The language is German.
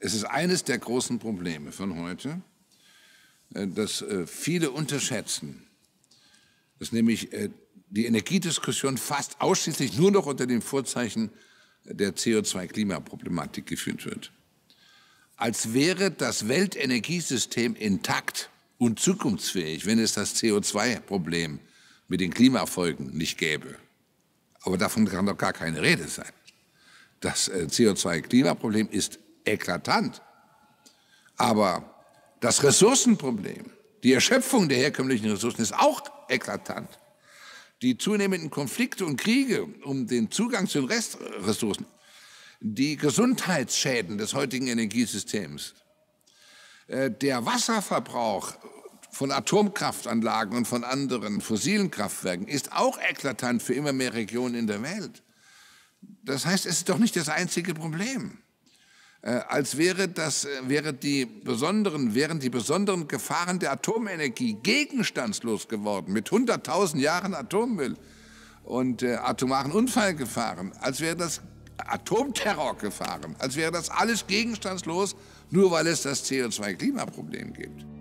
Es ist eines der großen Probleme von heute, äh, dass äh, viele unterschätzen, dass nämlich äh, die Energiediskussion fast ausschließlich nur noch unter dem Vorzeichen der CO2-Klimaproblematik geführt wird. Als wäre das Weltenergiesystem intakt und zukunftsfähig, wenn es das CO2-Problem mit den Klimafolgen nicht gäbe. Aber davon kann doch gar keine Rede sein. Das CO2-Klimaproblem ist eklatant. Aber das Ressourcenproblem, die Erschöpfung der herkömmlichen Ressourcen ist auch eklatant. Die zunehmenden Konflikte und Kriege um den Zugang zu den Restressourcen, die Gesundheitsschäden des heutigen Energiesystems, äh, der Wasserverbrauch von Atomkraftanlagen und von anderen fossilen Kraftwerken ist auch eklatant für immer mehr Regionen in der Welt. Das heißt, es ist doch nicht das einzige Problem. Äh, als wäre das, äh, wäre die besonderen, wären die besonderen Gefahren der Atomenergie gegenstandslos geworden mit 100.000 Jahren Atommüll und äh, atomaren Unfallgefahren, als wäre das Atomterrorgefahren, als wäre das alles gegenstandslos, nur weil es das CO2-Klimaproblem gibt.